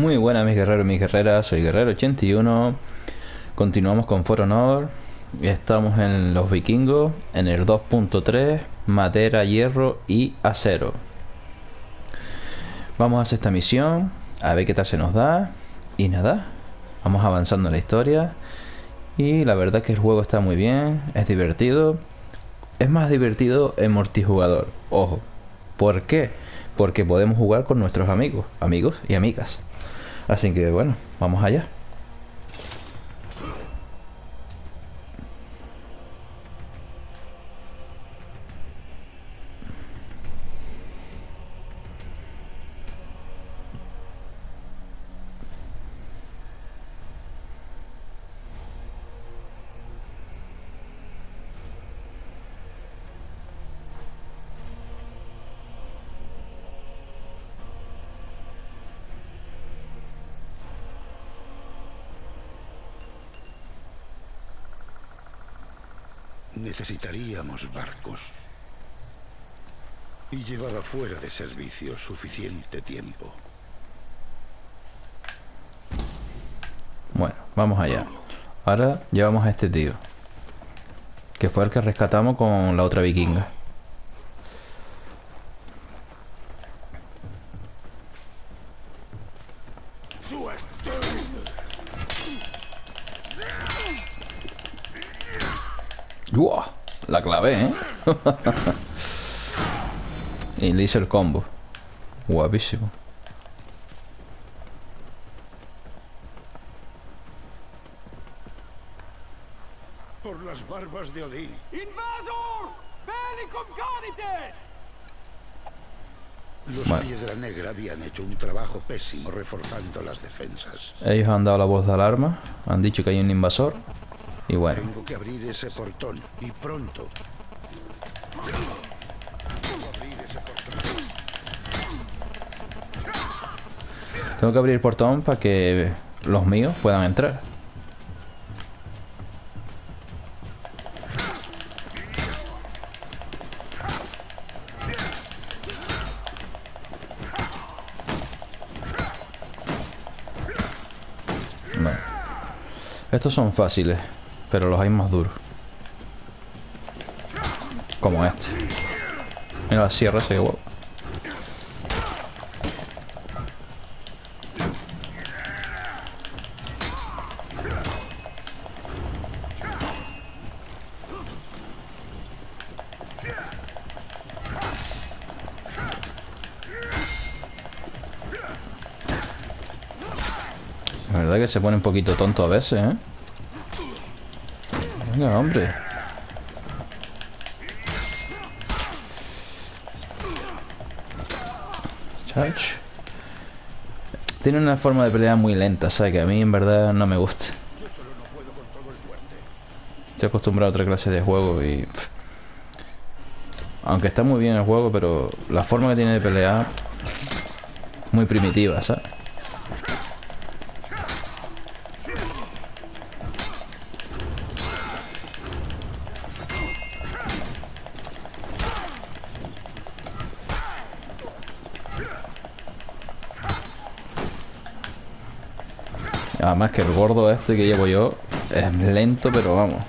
Muy buenas mis guerreros y mis guerreras, soy Guerrero81 Continuamos con For Honor. Estamos en los vikingos, en el 2.3 Madera, hierro y acero. Vamos a hacer esta misión, a ver qué tal se nos da. Y nada, vamos avanzando en la historia. Y la verdad que el juego está muy bien, es divertido. Es más divertido en multijugador, ojo ¿Por qué? Porque podemos jugar con nuestros amigos, amigos y amigas Así que bueno, vamos allá. Necesitaríamos barcos. Y llevaba fuera de servicio suficiente tiempo. Bueno, vamos allá. Ahora llevamos a este tío. Que fue el que rescatamos con la otra vikinga. La clave, ¿eh? y le hice el combo. Guapísimo. Por las barbas de Odín. ¡Invasor! Los Piedra Negra habían hecho un trabajo pésimo reforzando las defensas. Ellos han dado la voz de alarma, han dicho que hay un invasor y bueno. Tengo que abrir ese portón y pronto. Tengo que abrir el portón para que los míos puedan entrar. Estos son fáciles. Pero los hay más duros. Como este. Mira la sierra ese huevo. La verdad que se pone un poquito tonto a veces, ¿eh? Venga, hombre. Chach. Tiene una forma de pelea muy lenta, ¿sabes? Que a mí en verdad no me gusta. Estoy acostumbrado a otra clase de juego y... Aunque está muy bien el juego, pero la forma que tiene de pelear... Muy primitiva, ¿sabes? Además que el gordo este que llevo yo es lento, pero vamos.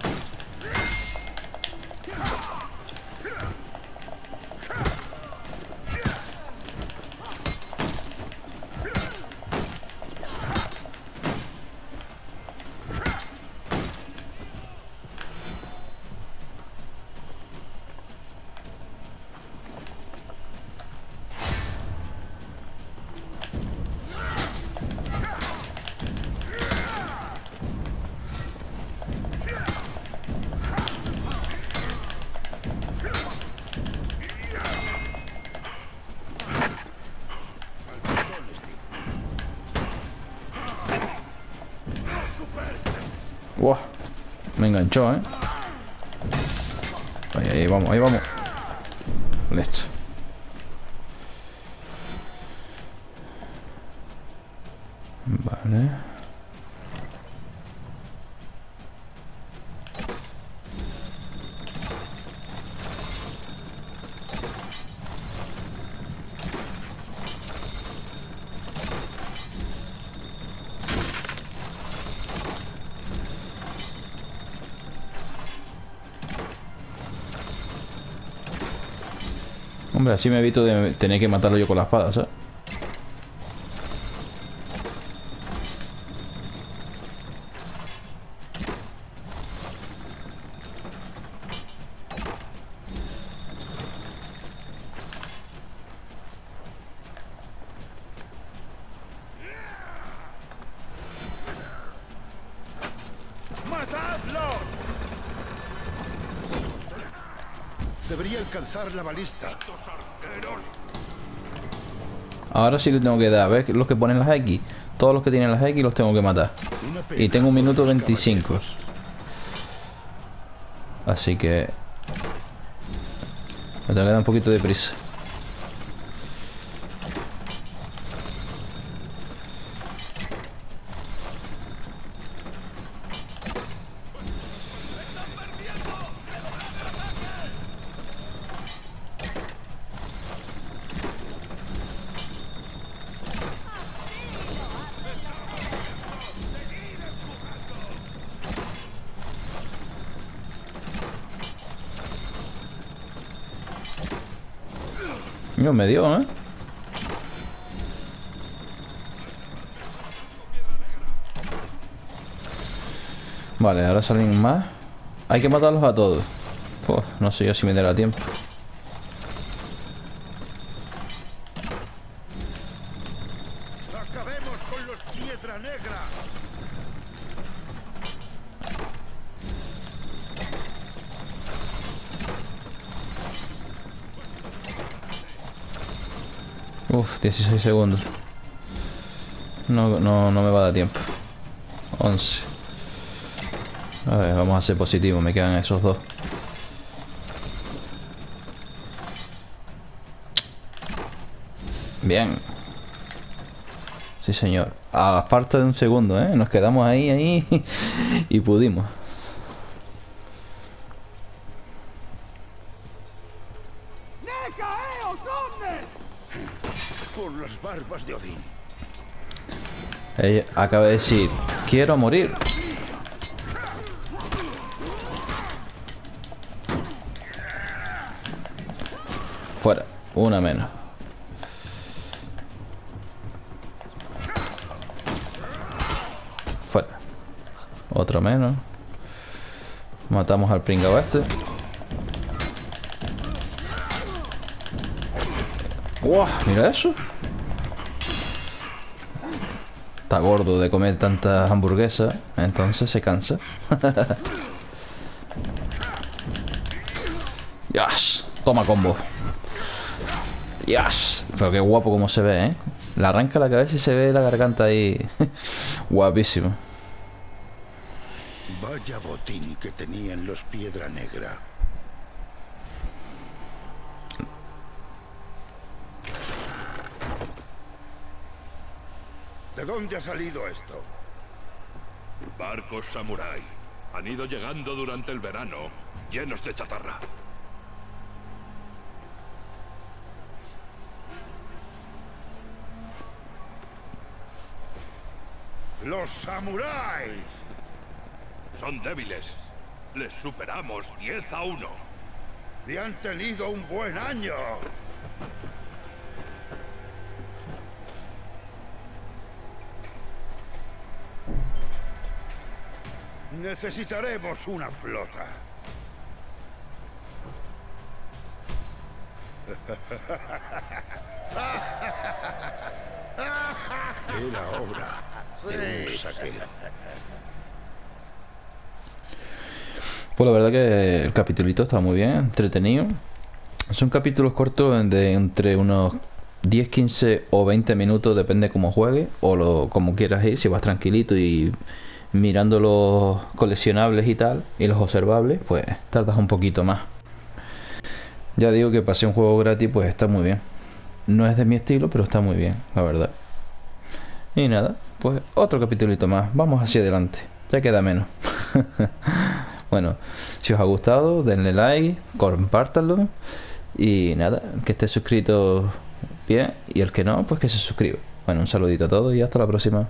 Me enganchó, ¿eh? Ahí, ahí vamos, ahí vamos. Listo. Vale. Hombre, así me evito de tener que matarlo yo con la espada, ¿sabes? Debería alcanzar la balista. Ahora sí que tengo que dar, ¿ves? Los que ponen las X. Todos los que tienen las X los tengo que matar. Y tengo un minuto los 25. caballeros. Así que... Me tengo que dar un poquito de prisa. No me dio, ¿eh? Vale, ahora salen más. Hay que matarlos a todos. No sé yo si me dará tiempo. Uf, 16 segundos. No, no, no me va a dar tiempo. 11. A ver, vamos a ser positivos. Me quedan esos dos. Bien. Sí, señor. A falta de un segundo, ¿eh? Nos quedamos ahí, ahí. y pudimos. Barbas de. Ella acaba de decir, quiero morir. Fuera, una menos. Fuera. Otro menos. Matamos al pringao este. ¡Wow! Mira eso. Está gordo de comer tantas hamburguesas, entonces se cansa. ¡Yas! Toma combo. ¡Yas! Pero qué guapo como se ve, ¿eh? Le arranca la cabeza y se ve la garganta ahí. Guapísimo. Vaya botín que tenían los piedra negra. ¿De dónde ha salido esto? Barcos samurái. Han ido llegando durante el verano, llenos de chatarra. ¡Los samuráis! Son débiles. Les superamos 10 a 1. ¡Y han tenido un buen año! Necesitaremos una flota. Era hora de un saqueo. Pues la verdad que el capitulito está muy bien, entretenido. Son capítulos cortos de entre unos 10, 15 o 20 minutos, depende cómo juegue o lo, como quieras ir. Si vas tranquilito y mirando los coleccionables y tal, y los observables, pues tardas un poquito más. Ya digo que pasé un juego gratis, pues está muy bien. No es de mi estilo, pero está muy bien, la verdad. Y nada, pues otro capitulito más. Vamos hacia adelante. Ya queda menos. bueno, si os ha gustado, denle like, compártanlo. Y nada, que esté suscrito bien. Y el que no, pues que se suscriba. Bueno, un saludito a todos y hasta la próxima.